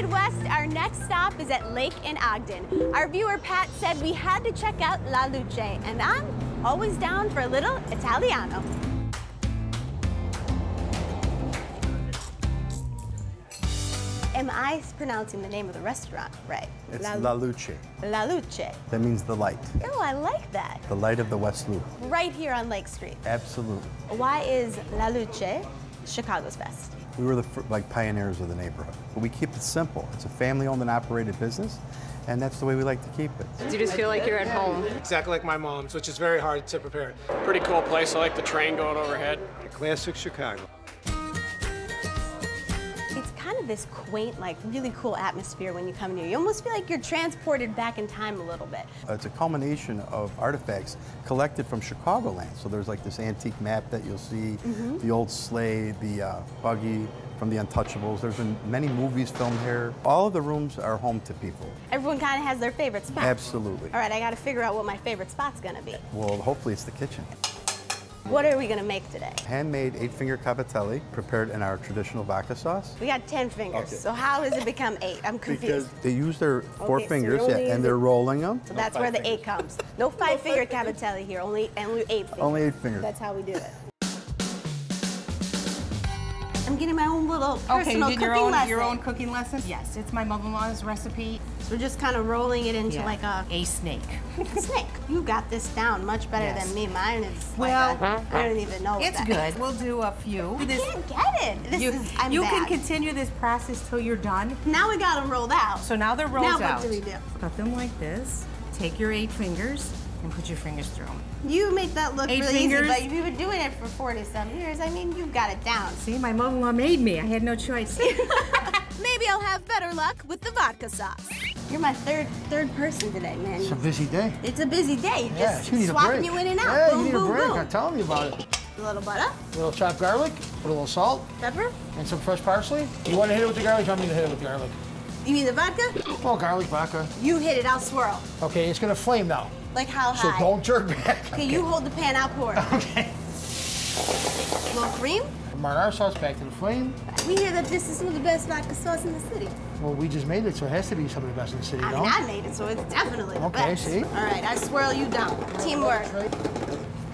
Midwest, our next stop is at Lake in Ogden. Our viewer Pat said we had to check out La Luce, and I'm always down for a little Italiano. Am I pronouncing the name of the restaurant right? It's La, Luce. La Luce. That means the light. Oh, I like that. The light of the West Loop. Right here on Lake Street. Absolutely. Why is La Luce Chicago's best? We were the like pioneers of the neighborhood. But we keep it simple. It's a family-owned and operated business, and that's the way we like to keep it. You just feel like you're at home. Exactly like my mom's, which is very hard to prepare. Pretty cool place. I like the train going overhead. Classic Chicago. Kind of this quaint, like really cool atmosphere when you come here. You almost feel like you're transported back in time a little bit. Uh, It's a culmination of artifacts collected from Chicagoland. So there's like this antique map that you'll see, the old sleigh, the uh, buggy from the Untouchables. There's been many movies filmed here. All of the rooms are home to people. Everyone kind of has their favorite spot. Absolutely. All right, I got to figure out what my favorite spot's gonna be. Well, hopefully it's the kitchen. What are we gonna make today? Handmade eight-finger cavatelli prepared in our traditional vodka sauce. We got 10 fingers, Okay. so how has it become eight? I'm confused. Because They use their four Okay, fingers, you're yeah, and they're rolling them. So that's where the eight comes. No five finger cavatelli here, only, only eight fingers. Only eight fingers. That's how we do it. I'm getting my own little personal Okay, you did cooking your own lesson. your own cooking lesson? Yes, it's my mother-in-law's recipe. So we're just kind of rolling it into Yeah. like a a snake. snake. You got this down much better Yes. than me. Mine is Well, like a, I don't even know. It's good. We'll do a few. I can't get it. This you is, I'm you bad. can continue this process till you're done. Now we got them rolled out. So now they're rolled out. Now what do we do? Cut them like this. Take your eight fingers and put your fingers through them. You make that look Eight really fingers. easy, but you've been doing it for 40 some years. I mean, you've got it down. See, my mother-in-law made me. I had no choice. Maybe I'll have better luck with the vodka sauce. You're my third third person today, man. It's a busy day. It's a busy day. Yeah, Just you need a swapping break. you in and out. Yeah, boom, you need boom, a break. boom. I'm telling you about it. A little butter, A little chopped garlic, put a little salt, pepper. and some fresh parsley. You want to hit it with the garlic? You want me to hit it with the garlic? You mean the vodka? Oh, garlic vodka. You hit it, I'll swirl. Okay, it's gonna flame now. Like how hot. So don't jerk back. Okay, you hold the pan, I'll pour. Okay. A little cream. Marinara sauce back to the flame. We hear that this is some of the best vodka sauce in the city. Well, we just made it, so it has to be some of the best in the city, I no? mean, I made it, so it's definitely the Okay, best. see? All right, I swirl you down. Teamwork.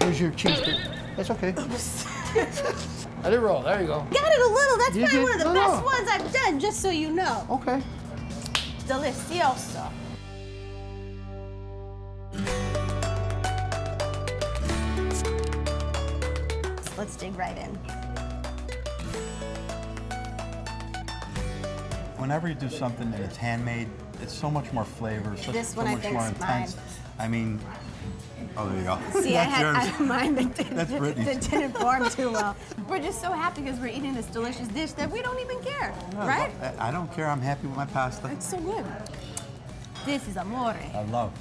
Here's your cheese stick. That's okay. Let it roll. There you go. Got it a little. That's You probably did- one of the no, best no. ones I've done, just so you know. Okay. Delicioso. Let's dig right in. Whenever you do something and it's handmade, it's so much more flavor, so, This so one I much think's more intense. mine. I mean, oh, there you go. See, I That's had I yours. had mine that, did, That's that, Brittney's. that didn't form too well. We're just so happy because we're eating this delicious dish that we don't even care, right? I- I don't care. I'm happy with my pasta. It's so good. This is amore. I love.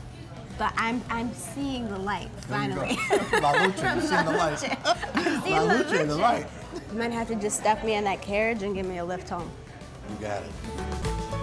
But I'm I'm seeing the light There you go. finally. La Luce, you're seeing the light. I'm seeing La La Luce, the light. You might have to just stuff me in that carriage and give me a lift home. You got it.